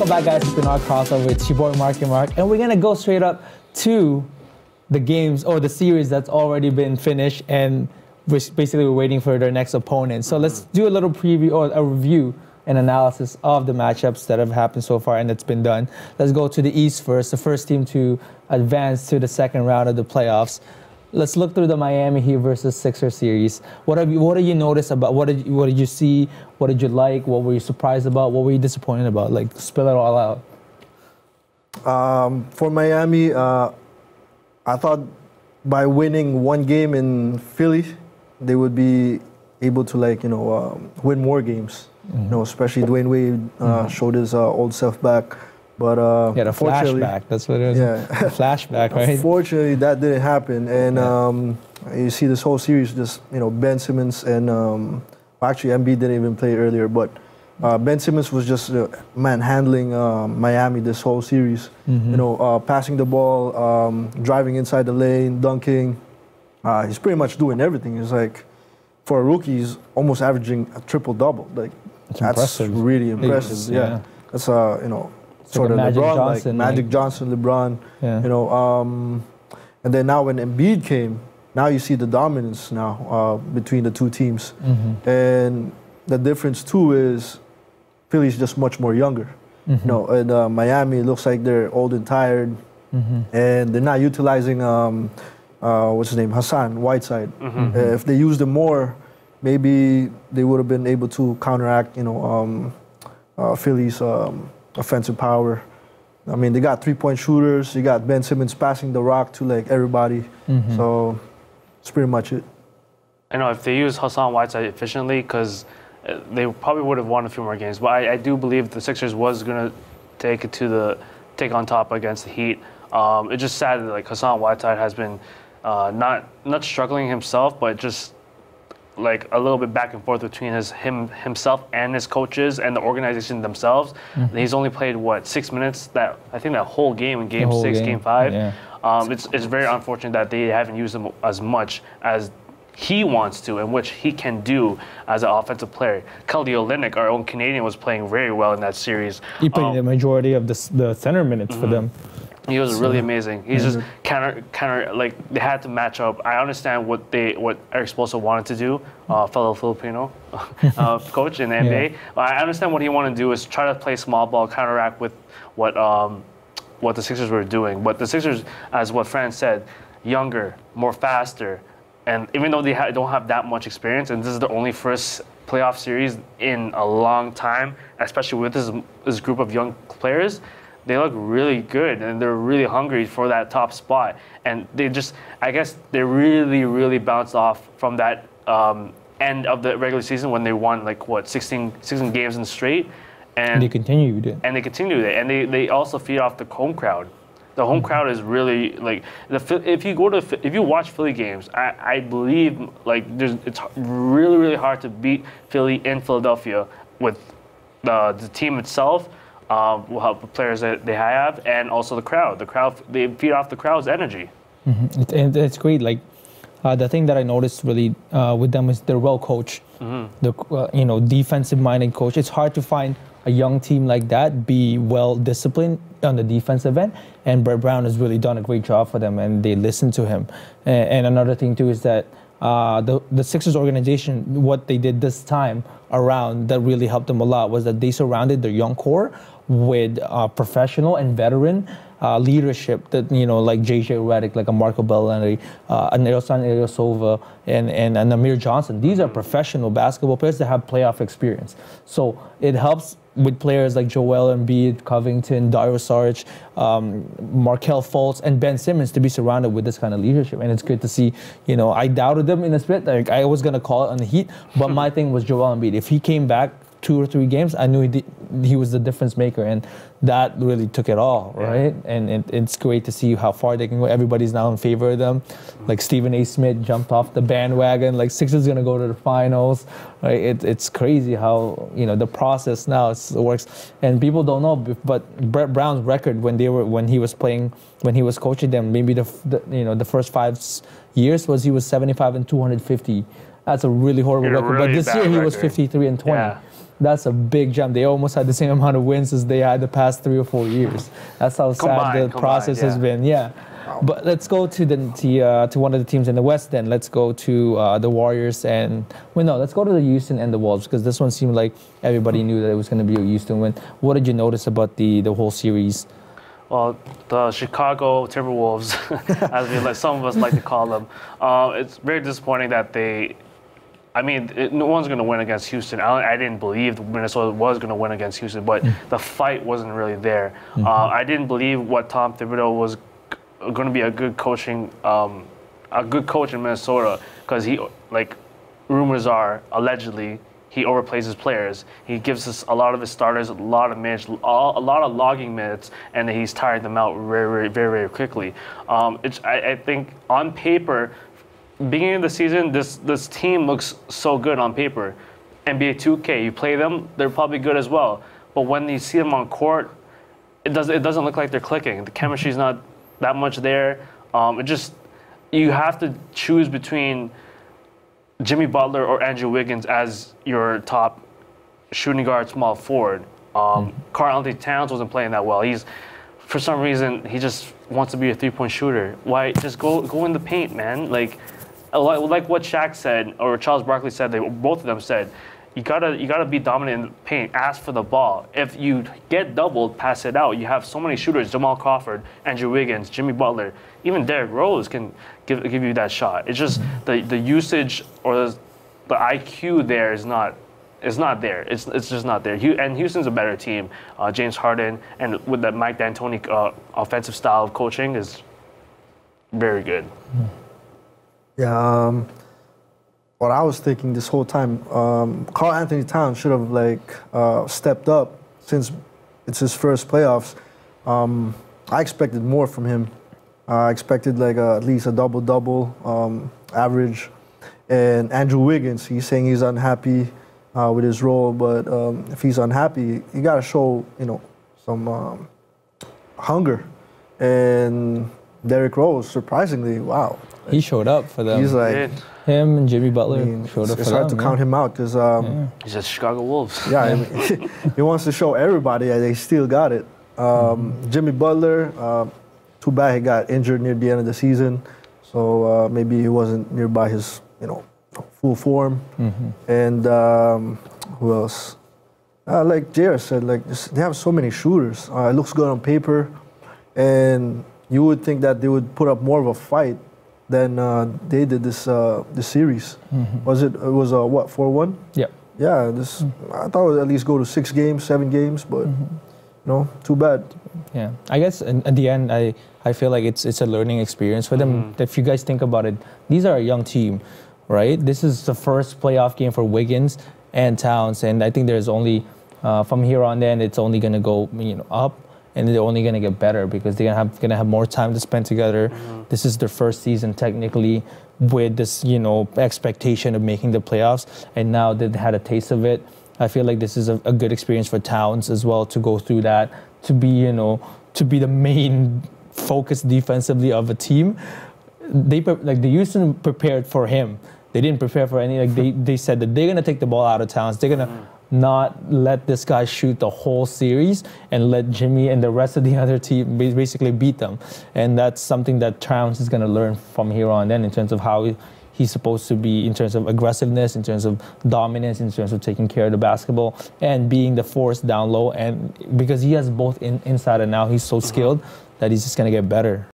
Welcome back, guys. It's Pinoy Crossover. It's your boy Mark and Mark, and we're gonna go straight up to the games or the series that's already been finished, and we're basically we're waiting for their next opponent. So let's do a little preview or a review and analysis of the matchups that have happened so far and that's been done. Let's go to the East first. The first team to advance to the second round of the playoffs. Let's look through the Miami Heat versus Sixer series. What have you What did you notice about? What did you, What did you see? What did you like? What were you surprised about? What were you disappointed about? Like spill it all out. Um, for Miami, uh, I thought by winning one game in Philly, they would be able to like you know um, win more games. Mm-hmm. You know, especially Dwyane Wade uh, mm-hmm. showed his uh, old self back. But uh, yeah, a flashback. That's what it is. Yeah, flashback, right? Unfortunately, that didn't happen, and yeah. um, you see this whole series just you know Ben Simmons and um, actually Embiid didn't even play earlier, but uh, Ben Simmons was just uh, man handling uh, Miami this whole series. Mm-hmm. You know, uh, passing the ball, um, driving inside the lane, dunking. Uh, he's pretty much doing everything. He's like, for a rookie, he's almost averaging a triple double. Like that's impressive. really impressive. Yeah. yeah. that's uh, you know sort like of LeBron, Johnson, like Magic like, Johnson, LeBron. Yeah. You know, um, and then now when Embiid came, now you see the dominance now uh, between the two teams, mm-hmm. and the difference too is Philly's just much more younger. Mm-hmm. You know, and uh, Miami looks like they're old and tired, mm-hmm. and they're not utilizing um, uh, what's his name, Hassan Whiteside. Mm-hmm. Uh, if they used him more, maybe they would have been able to counteract, you know, um, uh, Philly's. Um, offensive power. I mean, they got three-point shooters. You got Ben Simmons passing the rock to like everybody. Mm-hmm. So it's pretty much it. I know if they use Hassan Whiteside efficiently, because uh, they probably would have won a few more games. But I, I do believe the Sixers was gonna take it to the take on top against the Heat. Um, it's just sad that like Hassan Whiteside has been uh, not not struggling himself, but just like a little bit back and forth between his him himself and his coaches and the organization themselves. Mm-hmm. He's only played what six minutes that I think that whole game in game six, game, game five. Yeah. Um, it's it's very unfortunate that they haven't used him as much as he wants to and which he can do as an offensive player. Kelly Olynyk, our own Canadian, was playing very well in that series. He played um, the majority of the, the center minutes mm-hmm. for them. He was really amazing. He's just counter, counter. Like they had to match up. I understand what they, what Erik Spoelstra wanted to do, uh, fellow Filipino uh, coach in the NBA. Yeah. I understand what he wanted to do is try to play small ball, counteract with what um, what the Sixers were doing. But the Sixers, as what Fran said, younger, more faster, and even though they ha- don't have that much experience, and this is the only first playoff series in a long time, especially with this this group of young players they look really good and they're really hungry for that top spot. And they just, I guess, they really, really bounced off from that um, end of the regular season when they won like what 16, 16 games in straight. And, and they continued it. And they continued it. And they, they also feed off the home crowd. The home mm-hmm. crowd is really like the if you go to if you watch Philly games, I, I believe like there's it's really really hard to beat Philly in Philadelphia with the the team itself uh, will help the players that they have, and also the crowd. The crowd they feed off the crowd's energy. Mm-hmm. It, and it's great. Like uh, the thing that I noticed really uh, with them is they're well coached. Mm-hmm. The uh, you know defensive minded coach. It's hard to find a young team like that be well disciplined on the defensive end. And Brett Brown has really done a great job for them, and they listen to him. And, and another thing too is that uh, the the Sixers organization, what they did this time around that really helped them a lot was that they surrounded their young core with uh, professional and veteran uh, leadership that you know like JJ Redick, like a Marco Belinelli, uh, an Ersan Ilyasova, and, and and Amir Johnson. These are professional basketball players that have playoff experience. So it helps with players like Joel Embiid, Covington, Dario Saric, um, Markelle Fultz, and Ben Simmons to be surrounded with this kind of leadership. And it's good to see, you know, I doubted them in a split. Like I was going to call it on the Heat, but my thing was Joel Embiid. If he came back two or three games, I knew he, did, he was the difference maker, and that really took it all, right? Yeah. And it, it's great to see how far they can go. Everybody's now in favor of them. Like Stephen A. Smith jumped off the bandwagon. Like Sixers is gonna go to the finals. Right? It, it's crazy how you know the process now works, and people don't know. But Brett Brown's record when they were when he was playing when he was coaching them, maybe the, the you know the first five years was he was 75 and 250. That's a really horrible record. Really but this year he was 53 and 20. Yeah that's a big jump. They almost had the same amount of wins as they had the past three or four years. That's how sad the combined, process has been. Yeah. But let's go to the to, uh, to one of the teams in the West. Then let's go to uh, the Warriors and well, no, let's go to the Houston and the Wolves because this one seemed like everybody knew that it was going to be a Houston win. What did you notice about the the whole series? Well, the Chicago Timberwolves, as we like, some of us like to call them, uh, it's very disappointing that they. I mean, it, no one's going to win against Houston. I, I didn't believe Minnesota was going to win against Houston, but the fight wasn't really there. Uh, I didn't believe what Tom Thibodeau was going to be a good coaching, um, a good coach in Minnesota because he, like, rumors are allegedly he overplays his players. He gives us a lot of his starters a lot of minutes, a lot of logging minutes, and he's tired them out very, very, very, very quickly. Um, it's, I, I think on paper, beginning of the season, this this team looks so good on paper. NBA 2K, you play them, they're probably good as well. But when you see them on court, it doesn't it doesn't look like they're clicking. The chemistry's not that much there. Um, it just you have to choose between Jimmy Butler or Andrew Wiggins as your top shooting guard, small forward. Um, Karl-Anthony Towns wasn't playing that well. He's for some reason he just wants to be a three point shooter. Why just go go in the paint, man? Like like what Shaq said or Charles Barkley said. They both of them said. You gotta you gotta be dominant in the paint. Ask for the ball. If you get doubled, pass it out. You have so many shooters: Jamal Crawford, Andrew Wiggins, Jimmy Butler, even Derrick Rose can give give you that shot. It's just the the usage or the, the IQ there is not is not there. It's it's just not there. And Houston's a better team. Uh, James Harden and with that Mike D'Antoni uh, offensive style of coaching is very good. Yeah. Um, what I was thinking this whole time, um, Karl-Anthony Towns should have like uh, stepped up since it's his first playoffs. Um, I expected more from him. I expected like uh, at least a double double um, average. And Andrew Wiggins, he's saying he's unhappy uh, with his role, but um, if he's unhappy, you got to show you know some um, hunger. And Derrick Rose, surprisingly, wow, He showed up for them. he's like. Dude, him and Jimmy Butler I mean, showed it's, up it's for hard them. to yeah. count him out because, um, he's a Chicago Wolves. yeah, I mean, he wants to show everybody that they still got it. Um, Jimmy Butler, uh, too bad he got injured near the end of the season, so uh, maybe he wasn't nearby his, you know, full form. And um, who else? Uh, like Jared said, like just- they have so many shooters. Uh, it looks good on paper, and you would think that they would put up more of a fight than uh, they did this uh, this series. Was it? It was a what four one? Yep. Yeah, this I thought it would at least go to six games, seven games, but no, too bad. Yeah, I guess in, at the end, I, I feel like it's it's a learning experience for them. If you guys think about it, these are a young team, right? This is the first playoff game for Wiggins and Towns, and I think there's only uh, from here on then it's only gonna go you know up, and they're only gonna get better because they're gonna have gonna have more time to spend together. Mm-hmm. This is their first season technically with this you know expectation of making the playoffs, and now they've had a taste of it. I feel like this is a, a good experience for Towns as well to go through that, to be, you know, to be the main focus defensively of a team. They like the Houston prepared for him. They didn't prepare for any. Like they, they said that they're gonna take the ball out of Towns. They're gonna mm-hmm. Not let this guy shoot the whole series and let Jimmy and the rest of the other team basically beat them. And that's something that Towns is gonna learn from here on then in terms of how. He's supposed to be in terms of aggressiveness, in terms of dominance, in terms of taking care of the basketball, and being the force down low. And because he has both in, inside and out, he's so mm-hmm. skilled that he's just gonna get better.